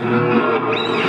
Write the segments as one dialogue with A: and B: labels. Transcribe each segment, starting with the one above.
A: Thank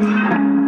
A: Thank you.